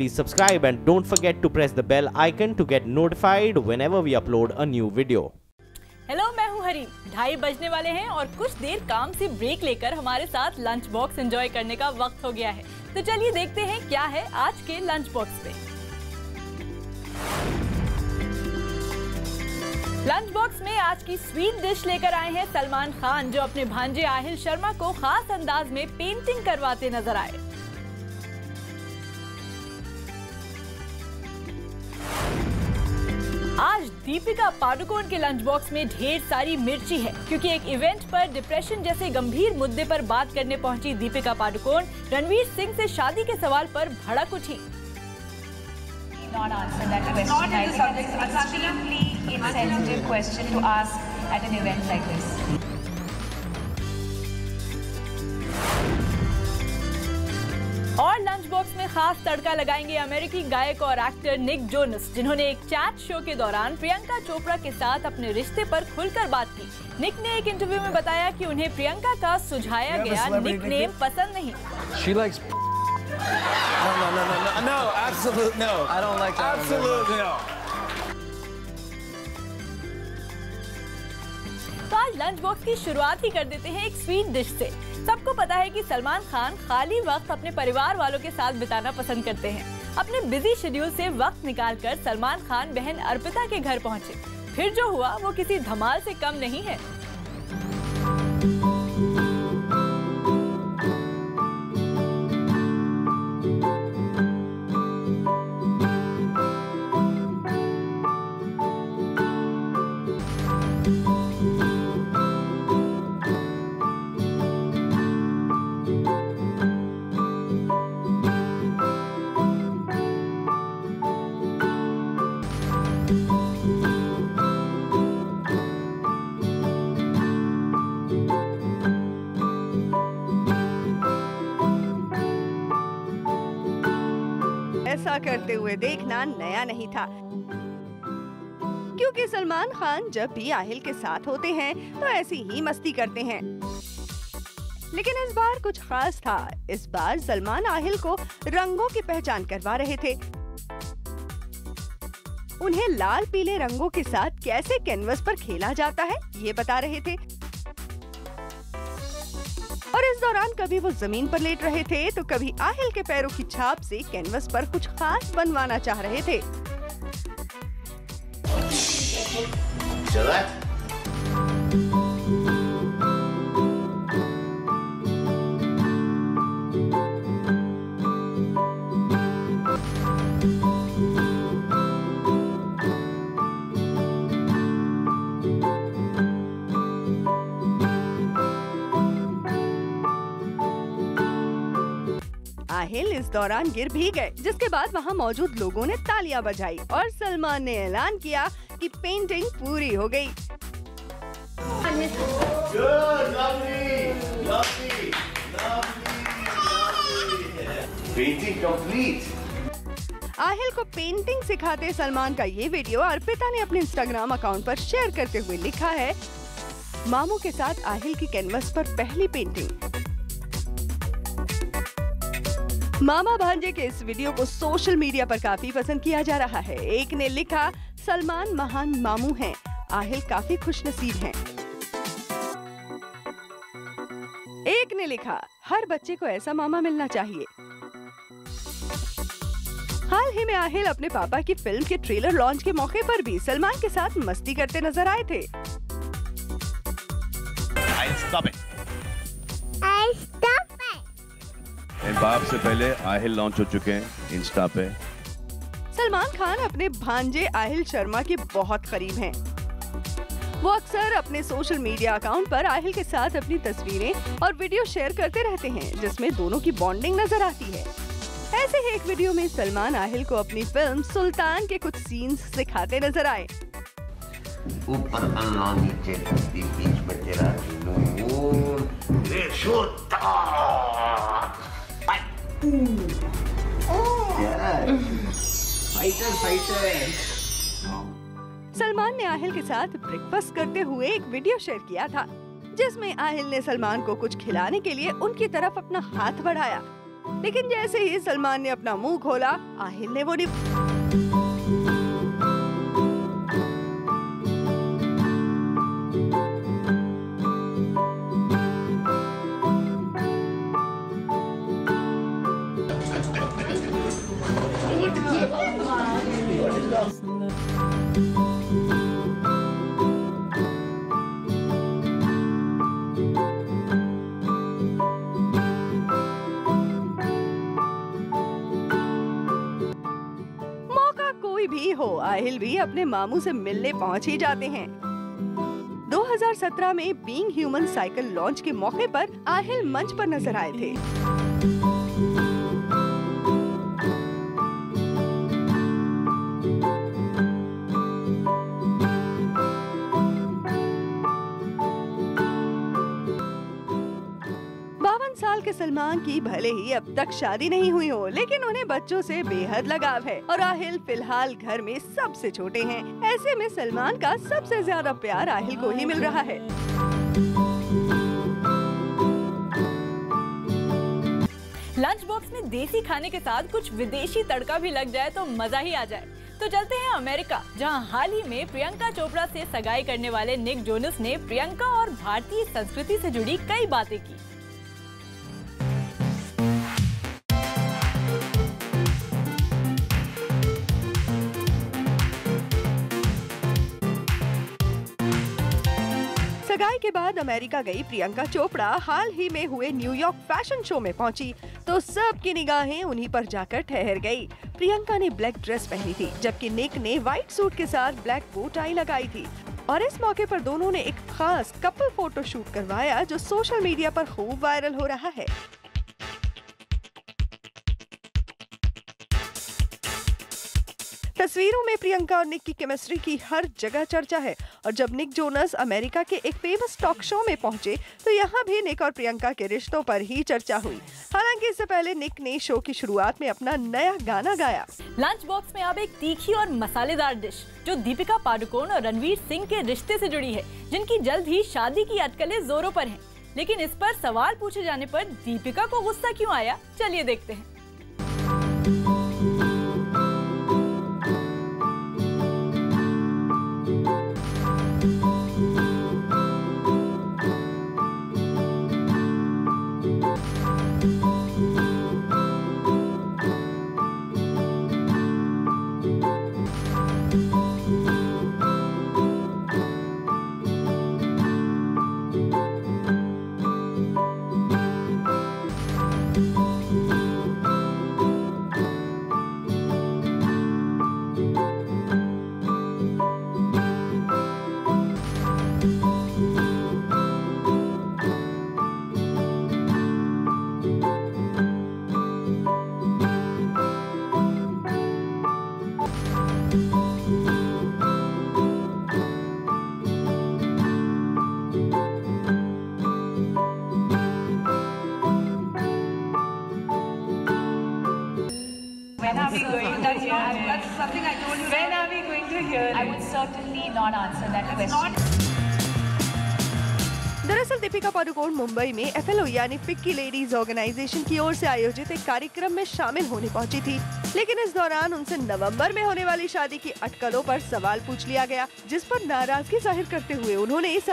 please subscribe and don't forget to press the bell icon to get notified whenever we upload a new video. Hello मैं हूँ हरी ढाई बजने वाले हैं और कुछ देर काम से ब्रेक लेकर हमारे साथ लंच बॉक्स एंजॉय करने का वक्त हो गया है। तो चलिए देखते हैं क्या है आज के लंच बॉक्स पे। लंच बॉक्स में आज की स्वीट डिश लेकर आए हैं सलमान खान, जो अपने भांजे आहिल शर्मा को खास अंदाज में पेंटिंग करवाते नज़र आए। दीपिका पाडुकोण के लंच बॉक्स में ढेर सारी मिर्ची है क्योंकि एक इवेंट पर डिप्रेशन जैसे गंभीर मुद्दे पर बात करने पहुँची दीपिका पाडुकोण रणवीर सिंह से शादी के सवाल पर भड़क उठी। Not और लंच बॉक्स में खास तड़का लगाएँगे अमेरिकी गायक और एक्टर निक जोनस जिन्होंने एक चैट शो के दौरान प्रियंका चोपड़ा के साथ अपने रिश्ते पर खुलकर बात की निक ने एक इंटरव्यू में बताया कि उन्हें प्रियंका का सुझाया गया निक नेम पसंद नहीं She likes. No, no, no, no, no, no, absolute no. I don't like that Absolutely no. आज लंच बॉक्स की शुरुआत ही कर देते हैं एक स्वीट डिश से। सबको पता है कि सलमान खान खाली वक्त अपने परिवार वालों के साथ बिताना पसंद करते हैं। अपने बिज़ी शेड्यूल से वक्त निकालकर सलमान खान बहन अर्पिता के घर पहुँचे। फिर जो हुआ, वो किसी धमाल से कम नहीं है। करते हुए देखना नया नहीं था। क्योंकि सलमान खान जब भी आहिल के साथ होते हैं तो ऐसी ही मस्ती करते हैं। लेकिन इस बार कुछ खास था। इस बार सलमान आहिल को रंगों की पहचान करवा रहे थे। उन्हें लाल पीले रंगों के साथ कैसे कैनवस पर खेला जाता है, ये बता रहे थे। और इस दौरान कभी वो ज़मीन पर लेट रहे थे तो कभी आहिल के पैरों की छाप से कैनवस पर कुछ खास बनवाना चाह रहे थे। आहिल इस दौरान गिर भी गए जिसके बाद वहाँ मौजूद लोगों ने तालियाँ बजाई और सलमान ने ऐलान किया कि पेंटिंग पूरी हो गई. आहिल को पेंटिंग सिखाते सलमान का ये वीडियो अर्पिता ने अपने इंस्टाग्राम अकाउंट पर शेयर करते हुए लिखा है मामू के साथ आहिल की कैनवस पर पहली पेंटिंग मामा भांजे के इस वीडियो को सोशल मीडिया पर काफ़ी पसंद किया जा रहा है। एक ने लिखा सलमान महान मामू हैं आहिल काफ़ी खुश नसीब है। एक ने लिखा हर बच्चे को ऐसा मामा मिलना चाहिए। हाल ही में आहिल अपने पापा की फ़िल्म के ट्रेलर लॉन्च के मौके पर भी सलमान के साथ मस्ती करते नज़र आए थे। मेरे बाप से पहले आहिल लॉन्च हो चुके हैं इंस्टा पे। सलमान खान अपने भांजे आहिल शर्मा के बहुत करीब हैं। वो अक्सर अपने सोशल मीडिया अकाउंट पर आहिल के साथ अपनी तस्वीरें और वीडियो शेयर करते रहते हैं जिसमें दोनों की बॉन्डिंग नज़र आती है। ऐसे ही एक वीडियो में सलमान आहिल को अपनी फ़िल्म सुल्तान के कुछ सीन्स सिखाते नज़र आए। ऊपर अल्लाह नीचे बीच में तेरा फाइटर फाइटर सलमान ने आहिल के साथ ब्रेकफास्ट करते हुए एक वीडियो शेयर किया था, जिसमें आहिल ने सलमान को कुछ खिलाने के लिए उनकी तरफ़ अपना हाथ बढ़ाया। लेकिन जैसे ही सलमान ने अपना मुँह खोला, आहिल ने वो नि... हो आहिल भी अपने मामू से मिलने पहुँच ही जाते हैं। 2017 में बीइंग ह्यूमन साइकिल लॉन्च के मौके पर आहिल मंच पर नज़र आए थे। सलमान की भले ही अब तक शादी नहीं हुई हो, लेकिन उन्हें बच्चों से बेहद लगाव है और आहिल फ़िलहाल घर में सबसे छोटे हैं। ऐसे में सलमान का सबसे ज़्यादा प्यार आहिल को ही मिल रहा है। लंच बॉक्स में देसी खाने के साथ कुछ विदेशी तड़का भी लग जाए तो मज़ा ही आ जाए। तो चलते हैं अमेरिका, जहाँ हाल ही में प्रियंका चोपड़ा से सगाई करने वाले निक जोनस ने प्रियंका और भारतीय संस्कृति से जुड़ी कई बातें की। के बाद अमेरिका गई प्रियंका चोपड़ा, हाल ही में हुए न्यूयॉर्क फ़ैशन शो में पहुँची तो सबकी निगाहें उन्हीं पर जाकर ठहर गई। प्रियंका ने ब्लैक ड्रेस पहनी थी, जबकि निक ने व्हाइट सूट के साथ ब्लैक बो आई लगाई थी। और इस मौके पर दोनों ने एक खास कपल फ़ोटो शूट करवाया, जो सोशल मीडिया पर खूब वायरल हो रहा है। तस्वीरों में प्रियंका और निक की केमिस्ट्री की हर जगह चर्चा है। और जब निक जोनस अमेरिका के एक फ़ेमस टॉक शो में पहुँचे तो यहाँ भी निक और प्रियंका के रिश्तों पर ही चर्चा हुई। हालाँकि इससे पहले निक ने शो की शुरुआत में अपना नया गाना गाया। लंच बॉक्स में अब एक तीखी और मसालेदार डिश जो दीपिका पादुकोण और रणवीर सिंह के रिश्ते से जुड़ी है, जिनकी जल्द ही शादी की अटकलें जोरों पर हैं। लेकिन इस पर सवाल पूछे जाने पर दीपिका को गुस्सा क्यों आया? चलिए देखते हैं। Something I told you. When are we going to hear I would certainly not answer that question. not. दरअसल दीपिका पादुकोण मुंबई में एफएलओ यानी फिक्की लेडीज़ ऑर्गेनाइजेशन की ओर से आयोजित एक कार्यक्रम में शामिल होने पहुँची थी लेकिन इस दौरान उनसे नवंबर में होने वाली शादी की अटकलों पर सवाल पूछ लिया गया जिस पर नाराज़गी ज़ाहिर करते हुए उन्होंने इस